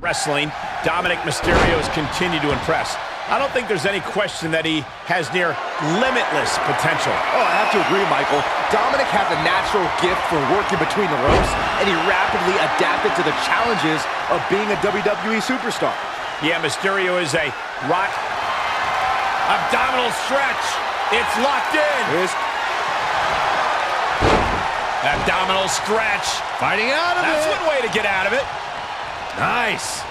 Wrestling, Dominik Mysterio has continued to impress. I don't think there's any question that he has near limitless potential. Oh, I have to agree, Michael. Dominik has a natural gift for working between the ropes, and he rapidly adapted to the challenges of being a WWE superstar. Yeah, Mysterio is a rock abdominal stretch. It's locked in. Here's abdominal stretch. Fighting out of That's it. one way to get out of it. Nice.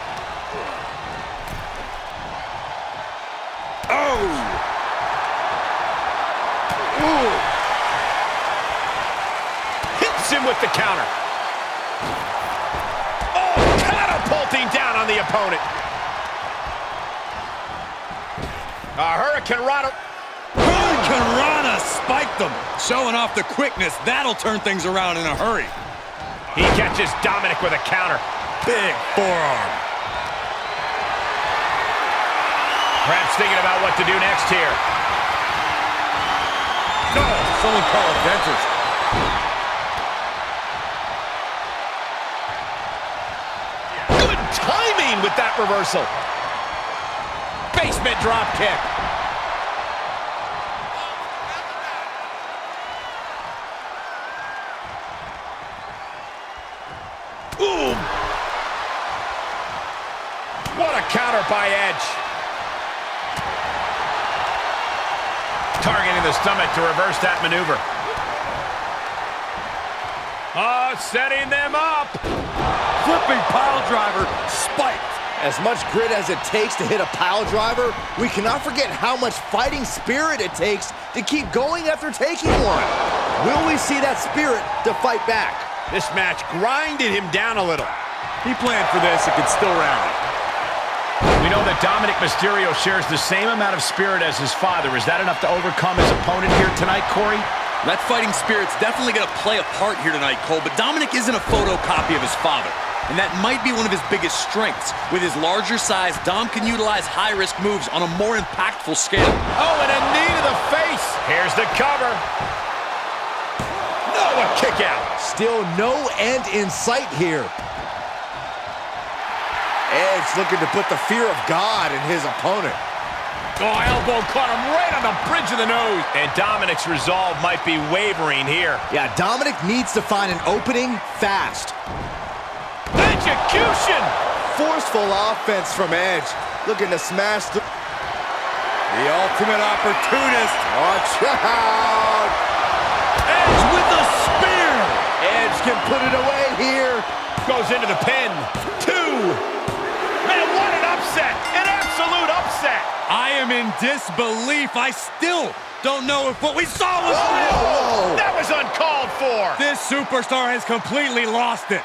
Oh! Ooh! Hits him with the counter. Oh, catapulting down on the opponent. A Hurricanrana. Hurricane Rana spiked them. Showing off the quickness. That'll turn things around in a hurry. He catches Dominik with a counter. Big forearm. Perhaps thinking about what to do next here. No! Someone call a dentist. Good timing with that reversal. Basement drop kick. Ooh. What a counter by Edge. Targeting the stomach to reverse that maneuver. Oh, setting them up. Flipping pile driver spiked. As much grit as it takes to hit a pile driver, we cannot forget how much fighting spirit it takes to keep going after taking one. Will we see that spirit to fight back? This match grinded him down a little. He planned for this and could still rally. We know that Dominik Mysterio shares the same amount of spirit as his father. Is that enough to overcome his opponent here tonight, Corey? That fighting spirit's definitely going to play a part here tonight, Cole, but Dominik isn't a photocopy of his father. And that might be one of his biggest strengths. With his larger size, Dom can utilize high-risk moves on a more impactful scale. Oh, and a knee to the face. Here's the cover. No, a kick out. Still no end in sight here. Edge looking to put the fear of God in his opponent. Oh, elbow caught him right on the bridge of the nose. And Dominik's resolve might be wavering here. Yeah, Dominik needs to find an opening fast. Execution! Forceful offense from Edge. Looking to smash the... The ultimate opportunist. Watch out! Edge with the spear. Edge can put it away here. Goes into the pin. Two. Man, what an upset. An absolute upset. I am in disbelief. I still don't know if what we saw was oh, real. Oh! That was uncalled for. This superstar has completely lost it.